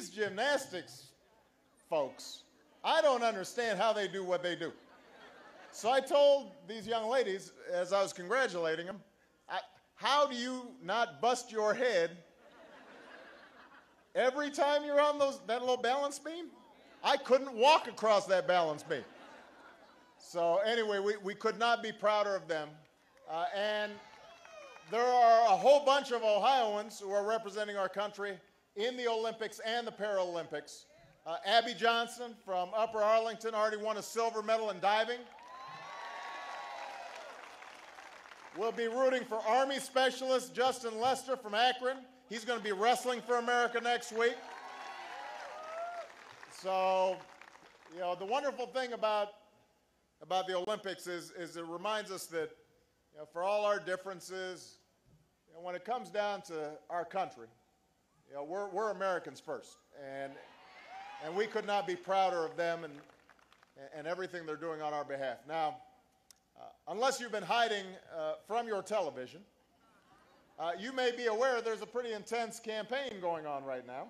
these gymnastics folks, I don't understand how they do what they do. So I told these young ladies as I was congratulating them, how do you not bust your head every time you're on those, that little balance beam? I couldn't walk across that balance beam. So, anyway, we, we could not be prouder of them. Uh, and there are a whole bunch of Ohioans who are representing our country in the Olympics and the Paralympics. Uh, Abby Johnston from Upper Arlington already won a silver medal in diving. We'll be rooting for Army Specialist Justin Lester from Akron. He's going to be wrestling for America next week. So, you know, the wonderful thing about, about the Olympics is, is it reminds us that, you know, for all our differences, you know, when it comes down to our country, you know, we're, we're Americans first. And, and we could not be prouder of them and, and everything they're doing on our behalf. Now, uh, unless you've been hiding uh, from your television, uh, you may be aware there's a pretty intense campaign going on right now.